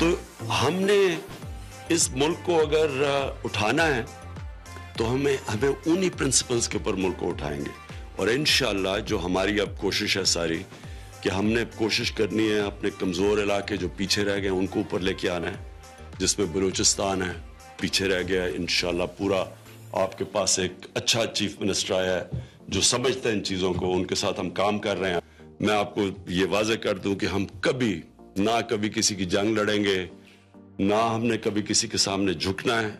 तो हमने इस मुल्क को अगर उठाना है तो हमें हमें उन्हीं प्रिंसिपल्स के ऊपर मुल्क को उठाएँगे। और इन जो हमारी अब कोशिश है सारी, कि हमने कोशिश करनी है अपने कमज़ोर इलाके जो पीछे रह गए उनको ऊपर लेके आना है, जिसमें बलूचिस्तान है, पीछे रह गया इन पूरा आपके पास एक अच्छा चीफ मिनिस्टर आया है, जो समझते हैं इन चीज़ों को, उनके साथ हम काम कर रहे हैं। मैं आपको ये वाजे कर दूँ कि हम कभी ना कभी किसी की जंग लड़ेंगे, ना हमने कभी किसी के सामने झुकना है।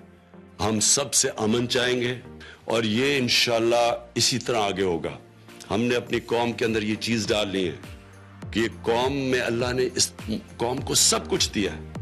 हम सबसे अमन चाहेंगे और ये इंशाल्लाह इसी तरह आगे होगा। हमने अपनी कौम के अंदर ये चीज़ डालनी है कि ये कौम में अल्लाह ने इस कौम को सब कुछ दिया है।